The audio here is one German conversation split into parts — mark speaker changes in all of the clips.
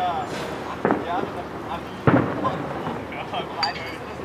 Speaker 1: ja, ja, ja, ja, ja, dem ja,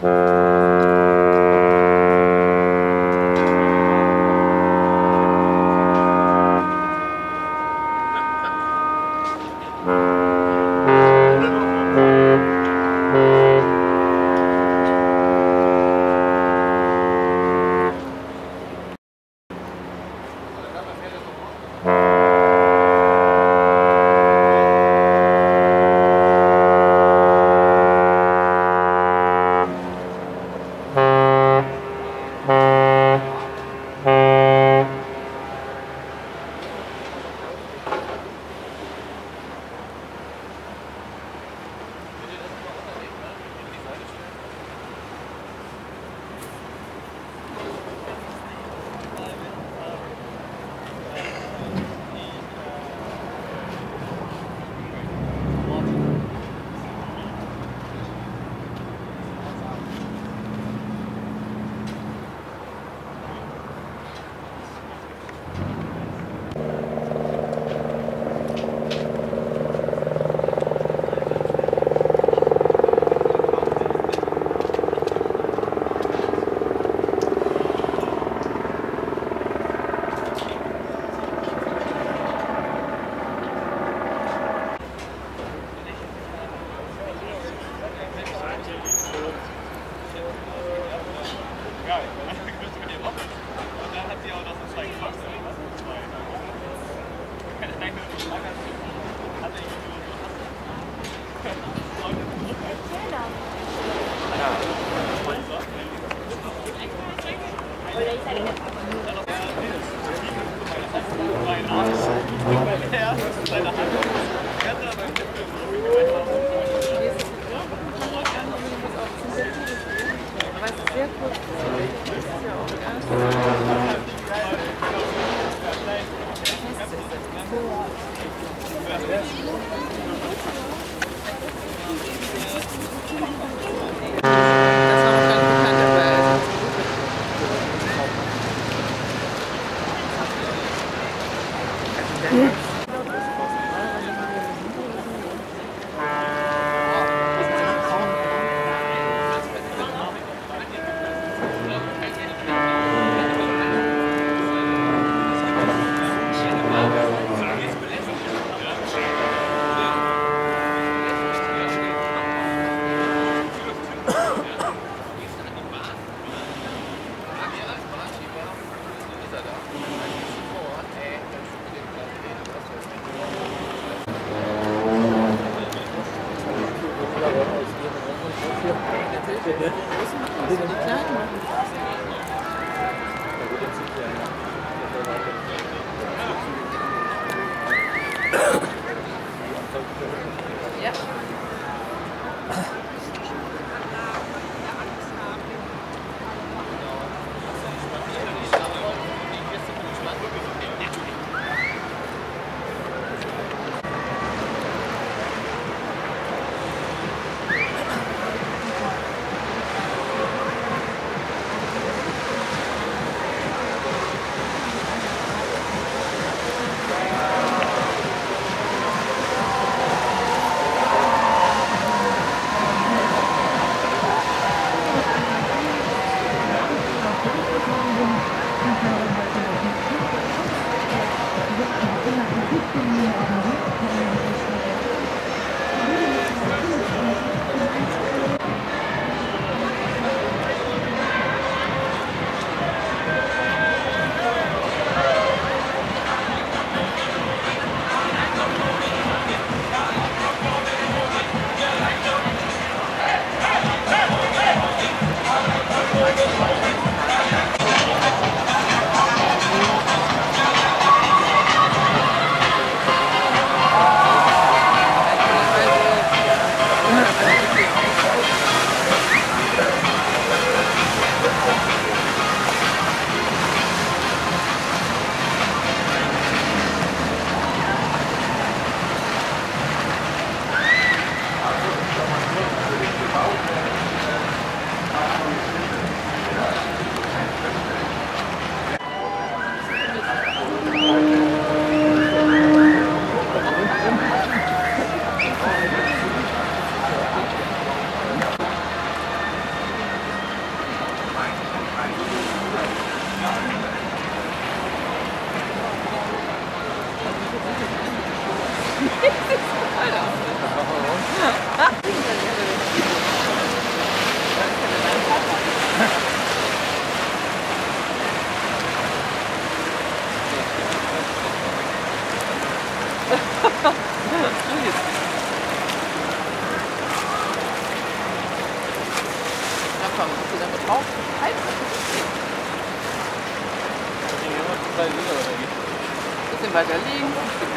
Speaker 1: Uh... Música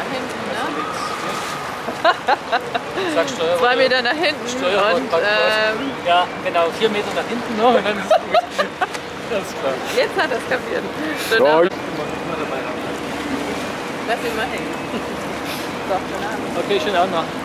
Speaker 1: nach hinten, ne?
Speaker 2: Sag.
Speaker 1: Zwei Meter nach hinten
Speaker 2: Steuerbord
Speaker 1: und ähm.
Speaker 2: Ja, genau, vier Meter nach hinten noch und dann ist es gut. Das ist klar.
Speaker 1: jetzt hat er es kapiert. Schönen
Speaker 3: Ja,
Speaker 1: Abend. Lass ihn mal hängen. So, schönen Abend.
Speaker 2: Okay, schönen Abend noch.